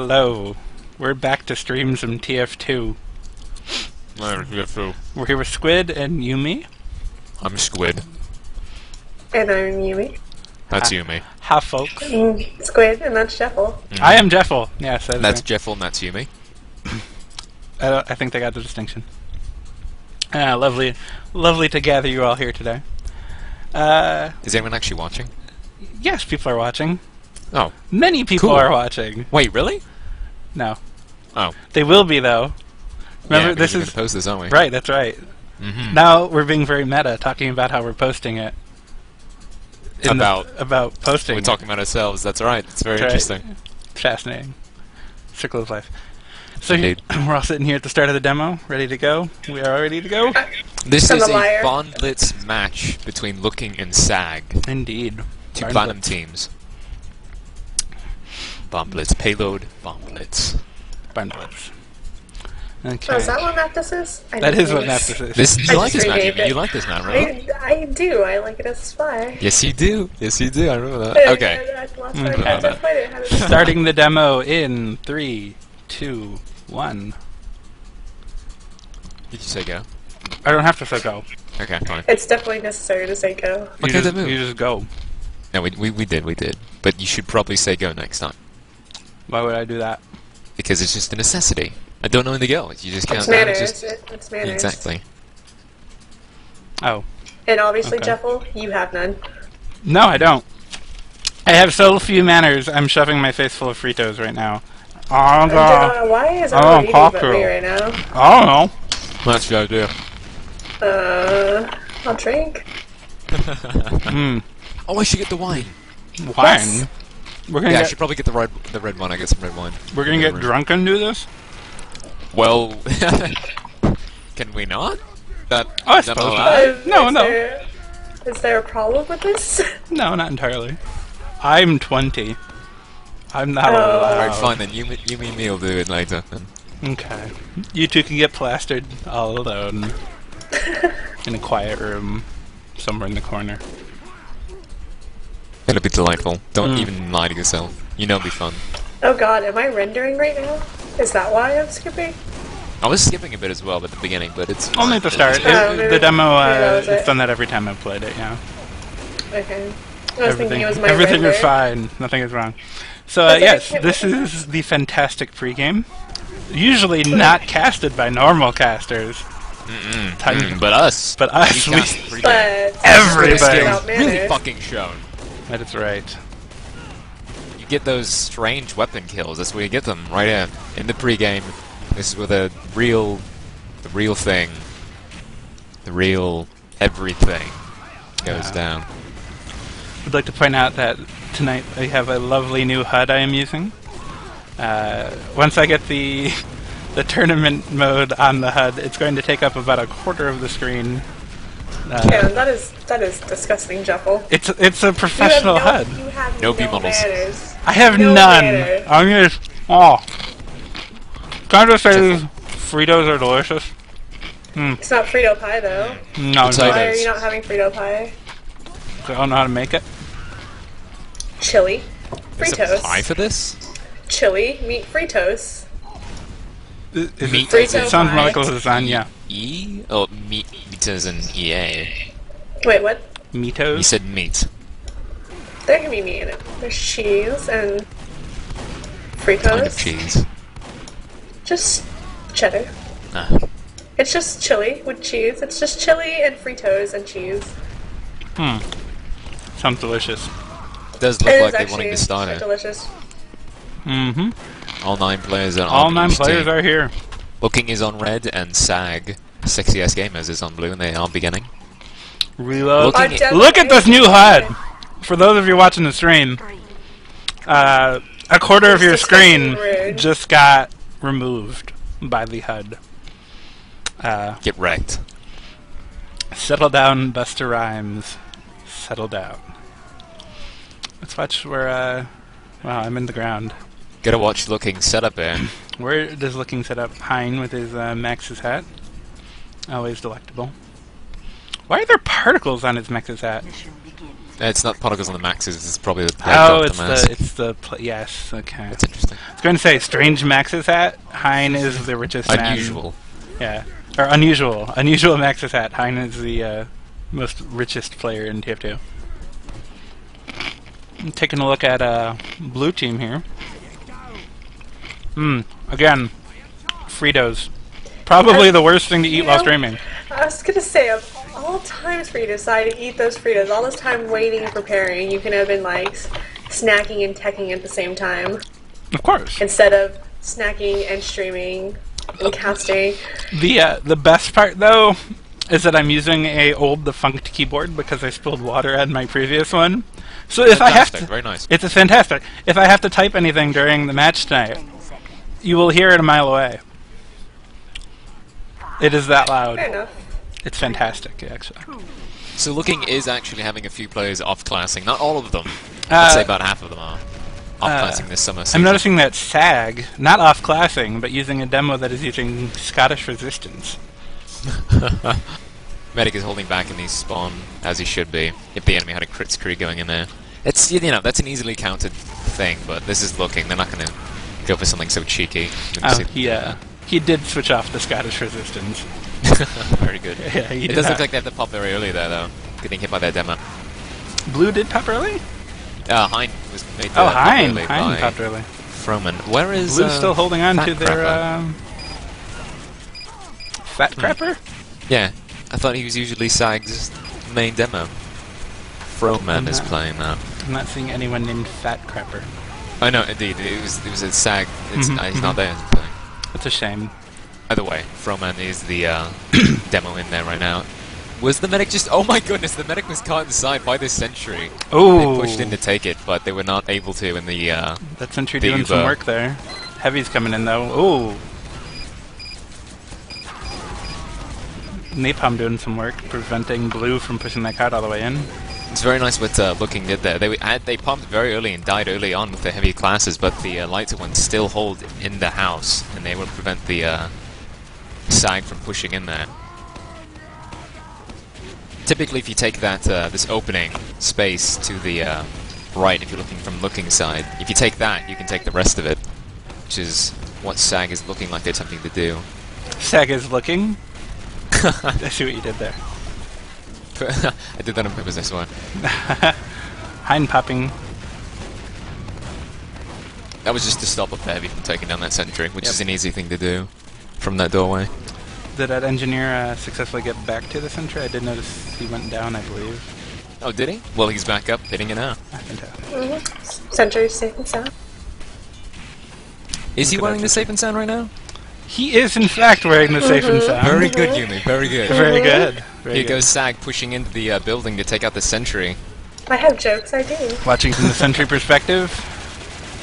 Hello. We're back to stream some TF2. TF2. We're here with Squid and Yumi. I'm Squid. And I'm Yumi. That's Ah. Yumi. Hi, folks. Mm, Squid, and that's Jeffel. I am Jeffel. Yes, that's, That's right. Jeffel and that's Yumi. I, I think they got the distinction. Uh, lovely, lovely to gather you all here today. Uh, Is anyone actually watching? yes, people are watching. Oh. Many people Cool. are watching. Wait, really? No, Oh. they will be though. Remember, yeah, this we're is gonna post this, aren't we? right. That's right. Mm-hmm. Now we're being very meta, talking about how we're posting it. In the- About- about posting. We're talking about ourselves. That's right. It's very That's right. interesting. Fascinating. Circle of life. So Indeed. we're all sitting here at the start of the demo, ready to go. We are all ready to go. This I'm is a a liar. Bond match between Looking and SAG, Indeed. two Barn platinum Blitz. teams. Bomb Blitz payload. Bomb Blitz. Barn Blitz. Okay. Oh, is that what map this is? I that didn't is what know map this is. This I you like this map? renamed You like this map, right? I, I do. I like it as a spy. Yes, you do. Yes, you do. I remember that. I- Okay. I, I lost Mm, my okay. cards. I played it. How did it- Starting the demo in three, two, one. Did you say go? I don't have to say go. Okay, fine. It's definitely necessary to say go. You Okay, just, then move. you just go. No, we, we, we did, we did. But you should probably say go next time. Why would I do that? Because it's just a necessity. I don't know when to go. You just count It's down. manners. Just... It, it's manners. Exactly. Oh. And obviously, Okay. Jeffel, you have none. No, I don't. I have so few manners, I'm shoving my face full of Fritos right now. Oh, Uh, God. why is Oh, everyone eating but me right now? I don't know. That's the idea. Uh, I'll drink. Hmm. oh, I should get the wine. Wine. Yes. We're gonna Yeah, I should probably get the red the red wine. I get some red wine. we're gonna get drunk and do this. Well, can we not? That Oh, I is that suppose allowed? not. No, is no. There, is there a problem with this? No, not entirely. I'm 20. I'm not Oh. allowed. Alright, fine then. You, you and me will do it later. Then. Okay. You two can get plastered all alone in a quiet room somewhere in the corner. It'll be delightful. Don't Mm. even lie to yourself. You know it'll be fun. oh god, am I rendering right now? Is that why I'm skipping? I was skipping a bit as well at the beginning, but it's Only at the start. Oh, maybe- the demo, maybe uh, it's it. done that every time I've played it, yeah. Okay. I was Everything, thinking it was my everything render. is fine. Nothing is wrong. So, uh, yes, this is the fantastic pregame. Usually not casted by normal casters. Mm-mm. Mm, but us. But us, we we- cast. But Everybody. The skill Without is really manners. fucking shown. That is right. You get those strange weapon kills. That's where you get them, right in in the pregame. This is where the real, the real thing, the real everything goes Yeah. down. I'd like to point out that tonight I have a lovely new HUD I am using. Uh, once I get the the tournament mode on the HUD, it's going to take up about a quarter of the screen. Uh, yeah, that is that is disgusting, Jeffel. It's it's a You professional have no, HUD. You have No no, B-models. manners. I have no none. manner. I'm gonna. Oh, can I just say Fritos are delicious? It's not Frito pie though. No, It's no, Why are you not having Frito pie? I don't know how to make it. Chili, Fritos. Is there Fritos, pie for this? chili, meat Fritos. Is it- Meat it, as in sounds more like pie? lasagna. E? Oh, meat. Meat as in EA. Wait, what? You said meat. There can be meat in it. There's cheese and Fritos. Kind of cheese. Just cheddar. Ah. It's just chili with cheese. It's just chili and Fritos and cheese. Hmm. Sounds delicious. It Does look is like they actually wanting to start quite it. delicious. Mm-hmm. All nine players are All nine players team. are here. Looking is on red and SAG. Sexy ass gamers is on blue, and they are beginning. Reload. Looking at- Look at this new HUD. For those of you watching the stream, uh, a quarter of your screen just got removed by the HUD. Uh, Get wrecked. settle down, Busta Rhymes. Settle down. Let's watch where. Uh, wow, I'm in the ground. Gotta watch looking setup here. Where does looking set up Hein with his uh, Max's hat? Always delectable. Why are there particles on his Max's hat? Uh, It's not particles on the maxes. It's probably the Oh, the it's mask. the it's the yes. Okay. That's interesting. I was going to say strange Max's hat. Hein is the richest man. Unusual. Yeah, or unusual. Unusual Max's hat. Hein is the uh, most richest player in TF2. I'm taking a look at uh, blue team here. Hmm. Again, Fritos. Probably the worst thing to eat while streaming. I was gonna say, of all times for you to decide to eat those Fritos, all this time waiting and preparing, you can have been like snacking and teching at the same time Of course. instead of snacking and streaming and casting. The uh, the best part though is that I'm using a old defunct keyboard because I spilled water on my previous one. So if I have Fantastic, to, very nice. it's a fantastic. If I have to type anything during the match tonight, you will hear it a mile away. It is that loud. Fair enough. It's fantastic, actually. So looking is actually having a few players off classing. Not all of them. Uh, I'd say about half of them are off classing this summer. I'm noticing that SAG, not off classing, but using a demo that is using Scottish resistance. Medic is holding back in the spawn as he should be. If the enemy had a crit scree going in there, it's you know that's an easily countered thing. But this is looking. They're not going to go for something so cheeky. You Oh, see- he, did switch off the Scottish resistance. very good. Yeah, he it does that. look like they have to pop very early there though. Getting hit by that demo. Blue did pop early? Uh, Hein was made Oh, uh, pop Hein. Hein popped early. Froman. Where is Blue's uh, still holding on to their um, fat Hmm. crapper. Yeah, I thought he was usually Sag's main demo. Froman is playing that. I'm not seeing anyone named Fat Crapper. Oh no, indeed, it was it was a Sag. It's, Mhm, uh, he's not there. It's a shame. By the way, Froman is the uh, demo in there right now. Was the medic just? Oh my goodness, the medic was caught inside by this sentry. Oh, They pushed in to take it, but they were not able to in the. Uh, That sentry the doing some work there. Heavy's coming in though. Oh. Napalm doing some work, preventing Blue from pushing that card all the way in. It's very nice what uh, looking did there. They had, they pumped very early and died early on with the heavy classes, but the uh, lighter ones still hold in the house, and they will prevent the uh, Sag from pushing in there. Typically, if you take that uh, this opening space to the uh, right, if you're looking from looking side, if you take that, you can take the rest of it, which is what Sag is looking like they're attempting to do. Sag is looking. I see what you did there. I did that on purpose, I swear. Hein popping. That was just to stop a the heavy from taking down that sentry, which Yep. is an easy thing to do from that doorway. Did that engineer uh, successfully get back to the sentry? I did notice he went down, I believe. Oh, did he? Well, he's back up, hitting it now. Ah, fantastic. Mm-hmm. Sentry safe and sound. Is he Look at wearing the safe and sound right now? He is, in fact, wearing the safe and sound. Very good, Yumi. Very good. Very good. Very Here good. goes Sag pushing into the uh, building to take out the sentry. I have jokes, I do. Watching from the sentry perspective,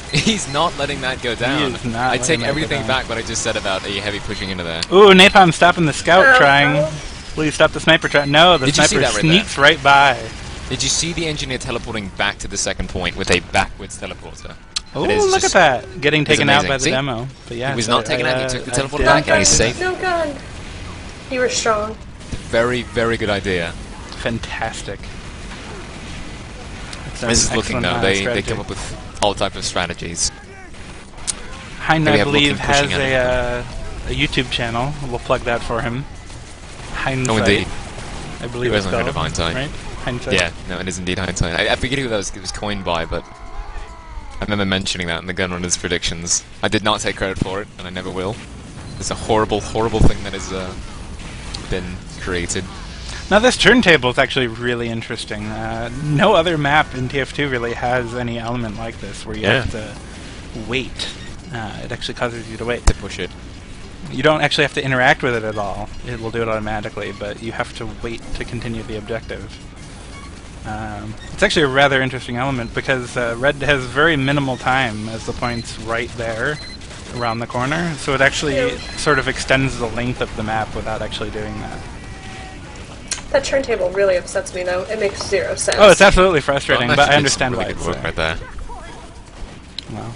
He's not letting that go down. is not I letting take that go everything down. back what I just said about a heavy pushing into there. Ooh, Napalm stopping the scout Oh, trying. no. Please stop the sniper try. No, the Did you see sniper that right sneaks right by. Did you see the engineer teleporting back to the second point with a backwards teleporter? Oh, look at that. Getting taken out by the See? demo. But yeah, He was so not taken I, out, he uh, took the I teleporter back and he's gun, safe. No gun. You were strong. Very, very good idea. Fantastic. This is looking though. They, they come up with all types of strategies. Hein, I believe, has a, uh, a YouTube channel. We'll plug that for him. Hindsight. Oh, indeed. I believe Who it's hasn't heard of hindsight? Right? Hindsight. Yeah, no, it is indeed hindsight. I, I forget who that was, it was coined by, but I remember mentioning that in the Gunrunners predictions. I did not take credit for it, and I never will. It's a horrible, horrible thing that is uh, been created. Now this turntable is actually really interesting. Uh, no other map in TF2 really has any element like this where you Yeah. have to wait. Uh, it actually causes you to wait. To push it. You don't actually have to interact with it at all. It will do it automatically, but you have to wait to continue the objective. Um, it's actually a rather interesting element because uh, red has very minimal time as the point's right there around the corner, so it actually Yeah. sort of extends the length of the map without actually doing that. That turntable really upsets me, though. It makes zero sense. Oh, it's absolutely frustrating, Well, but I actually did some understand really why good it's work there. right there. Well,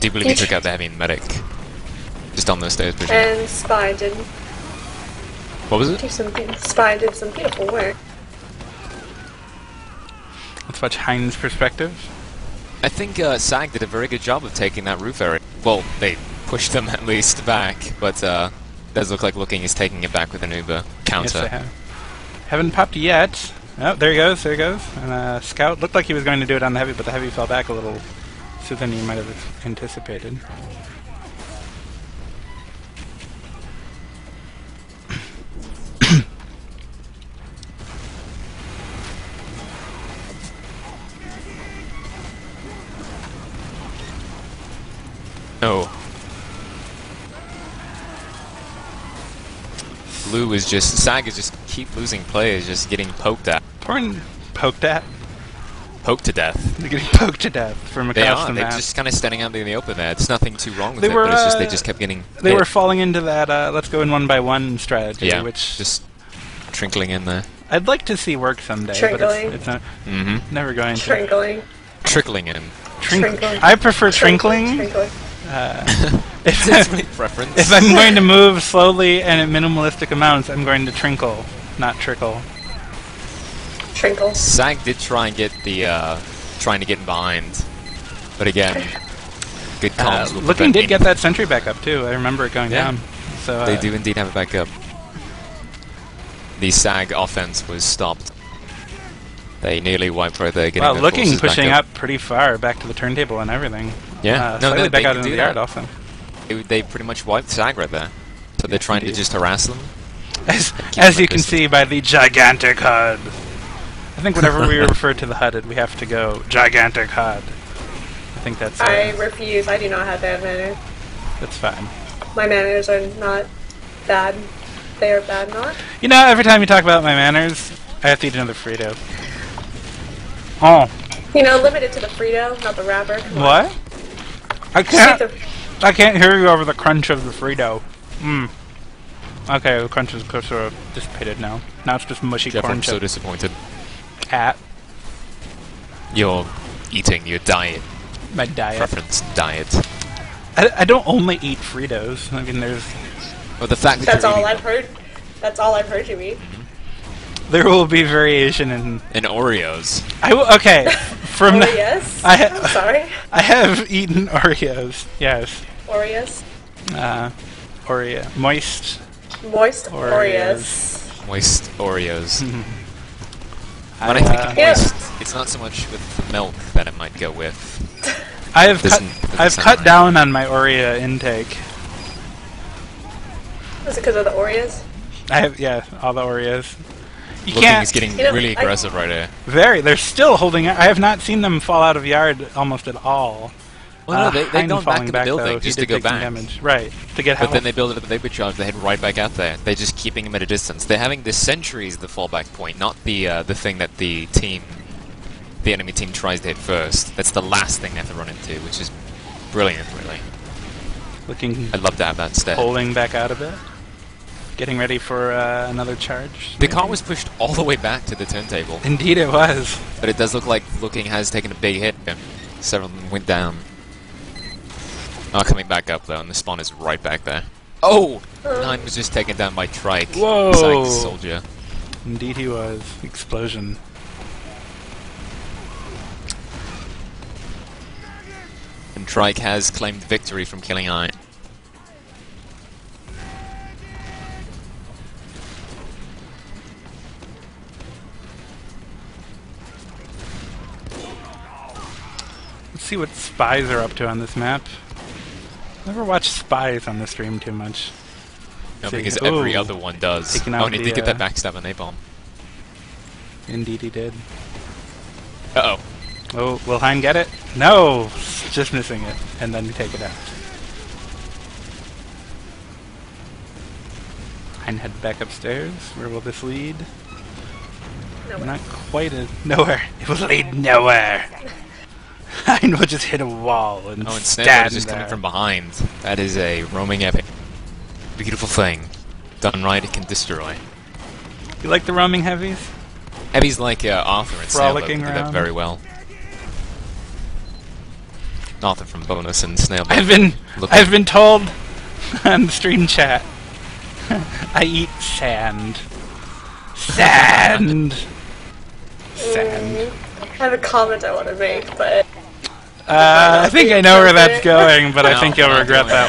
Do you believe he took out the heavy medic? Just on those stairs, pushing. And Spy didn't. What was it? Do some spy did some beautiful work. Let's watch Hein's perspective. I think uh, SAG did a very good job of taking that roof area. Well, they pushed them at least back, but uh, does look like Looking is taking it back with an Uber Yes, counter. they have. Haven't popped yet. Oh, there he goes. There he goes. And uh, Scout looked like he was going to do it on the heavy, but the heavy fell back a little sooner than you might have anticipated. Oh. Blue is just SAG is just keep losing players, just getting poked at, Porn poked at. poked to death. They're getting poked to death from They across are. the They're map. just kind of standing out in the open there. It's nothing too wrong with They it, were, but it's just they uh, just kept getting. they hit. were falling into that uh, let's go in one by one strategy, yeah, which just trickling in there. I'd like to see work someday, but Trickling. it's, it's not, Mm-hmm. never going to. Trinkling. Trickling in. Trink- Trinkling. I prefer trinkling. Trinkling. If, That's my preference. if I'm going to move slowly and at minimalistic amounts, I'm going to trinkle, not trickle. Trinkle. Sag did try and get the uh, trying to get behind, but again, good Uh, comms. will looking did any- get that sentry back up too. I remember it going Yeah. down. So uh, They do indeed have it back up. The Sag offense was stopped. They nearly wiped right there, getting Wow, looking forces back pushing up. pretty far back to the turntable and everything. Yeah, uh, no, slightly they- back they out can do the yard that. also. They, they pretty much wiped Sag right there. So they're trying indeed. to just harass them. As, as you can distance. see by the gigantic HUD. I think whenever we refer to the HUD, we have to go gigantic HUD. I think that's uh, I refuse. I do not have bad manners. that's fine. My manners are not bad. They are bad not. You know, every time you talk about my manners, I have to eat another Frito. Oh, You know, limited to the Frito, not the wrapper. Come on. What? I can't. I can't hear you over the crunch of the Frito. Mmm. Okay, the crunch is sort of uh, dissipated now. Now it's just mushy Jeff, corn I'm so disappointed. At You're eating your diet, my diet. preference diet. I, I don't only eat Fritos. I mean, there's Well, the fact that That's all I've heard. That's all I've heard you eat. there will be variation in. and Oreos. I will, okay. From Oh the, yes. I ha- I'm sorry. I have eaten Oreos. Yes. Oreos. Uh, Oreo moist. Moist Oreos. Oreos. Moist Oreos. I, When I think uh, of Yeah. it's not so much with the milk that it might go with. I have cut. Doesn't- doesn't I've cut right. down on my Oreo intake. Is it because of the Oreos? I have yeah, all the Oreos. You Looking can't. is getting You know, really I- aggressive right here. very. They're still holding. I have not seen them fall out of yard almost at all. Well, no, Uh, they, they've Hein gone back falling to the building though, just did to go take back. Damage. Right to get But help. then they build it at the vapor charge, they head right back out there. They're just keeping them at a distance. They're having the sentries the fallback point, not the uh, the thing that the team, the enemy team tries to hit first. That's the last thing they have to run into, which is brilliant, really. looking I'd love to have that stat. pulling back out a bit. Getting ready for uh, another charge. The car was pushed all the way back to the turntable, Indeed, it was. but it does look like Looking has taken a big hit. Several of them went down. Oh, coming back up though, and the spawn is right back there. Oh! Nine was just taken down by Trike. Whoa. the soldier. Indeed, he was. Explosion. And Trike has claimed victory from killing Iron. See what spies are up to on this map. Never watched spies on the stream too much. No, See, because every ooh, other one does. Oh, out and he did get that backstab on A-bomb. Indeed, he did. Uh-oh. Oh, will Hein get it? No, just missing it, and then take it out. Hein head back upstairs. Where will this lead? No. Not quite a nowhere. It will lead nowhere. Hein will just hit a wall and, Oh, and stand Snapper is just there. coming from behind. That is a roaming epic. Beautiful thing. Done right, it can destroy. You like the roaming heavies? Heavies like uh, Arthur and Snailboat Frolicking do that around. very well. Arthur from Bonus and Snailboat. I've been Look I've been told on the stream chat I eat sand. Sand. Sand. I have a comment I want to make, but Uh, I think I know where that's going, but I think you'll regret that